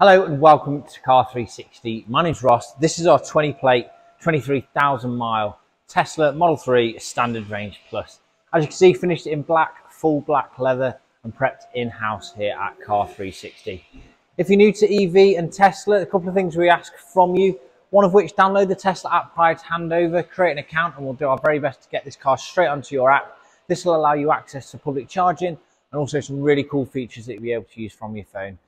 Hello and welcome to Car 360. My name's Ross. This is our 20 plate, 23,000 mile Tesla Model 3 Standard Range Plus. As you can see, finished in black, full black leather and prepped in-house here at Car 360. If you're new to EV and Tesla, a couple of things we ask from you. One of which, download the Tesla app prior to handover, create an account and we'll do our very best to get this car straight onto your app. This will allow you access to public charging and also some really cool features that you'll be able to use from your phone.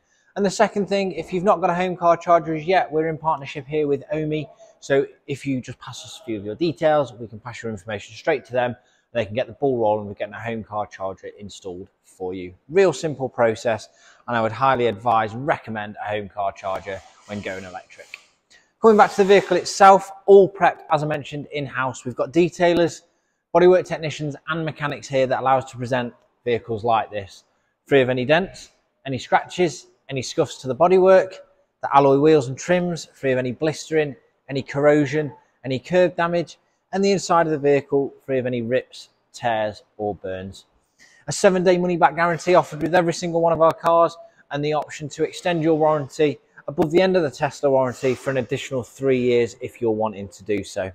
And the second thing, if you've not got a home car charger as yet, we're in partnership here with Ohme. So if you just pass us a few of your details, we can pass your information straight to them. They can get the ball rolling with getting a home car charger installed for you. Real simple process, and I would highly advise and recommend a home car charger when going electric. Coming back to the vehicle itself, all prepped, as I mentioned, in-house. We've got detailers, bodywork technicians and mechanics here that allow us to present vehicles like this, free of any dents, any scratches, any scuffs to the bodywork, the alloy wheels and trims, free of any blistering, any corrosion, any curb damage, and the inside of the vehicle free of any rips, tears or burns. A seven day money back guarantee offered with every single one of our cars and the option to extend your warranty above the end of the Tesla warranty for an additional three years if you're wanting to do so.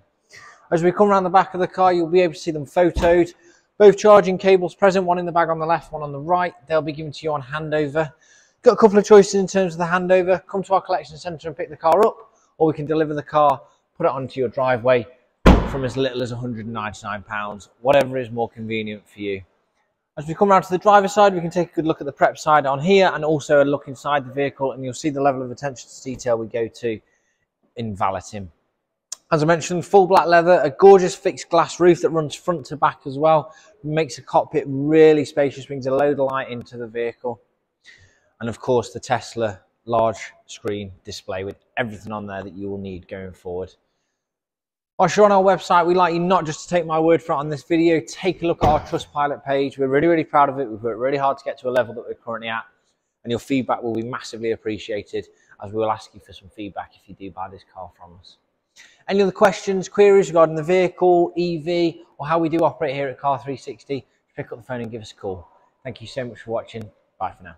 As we come around the back of the car, you'll be able to see them photoed. Both charging cables present, one in the bag on the left, one on the right. They'll be given to you on handover. Got a couple of choices in terms of the handover. Come to our collection centre and pick the car up, or we can deliver the car, put it onto your driveway from as little as £199, whatever is more convenient for you. As we come around to the driver's side, we can take a good look at the prep side on here and also a look inside the vehicle and you'll see the level of attention to detail we go to in valeting. As I mentioned, full black leather, a gorgeous fixed glass roof that runs front to back as well. Makes the cockpit really spacious, brings a load of light into the vehicle and of course the Tesla large screen display with everything on there that you will need going forward. Whilst you're on our website, we'd like you not just to take my word for it on this video, take a look at our Trustpilot page. We're really, really proud of it. We've worked really hard to get to a level that we're currently at, and your feedback will be massively appreciated as we will ask you for some feedback if you do buy this car from us. Any other questions, queries regarding the vehicle, EV, or how we do operate here at Car 360, pick up the phone and give us a call. Thank you so much for watching. Bye for now.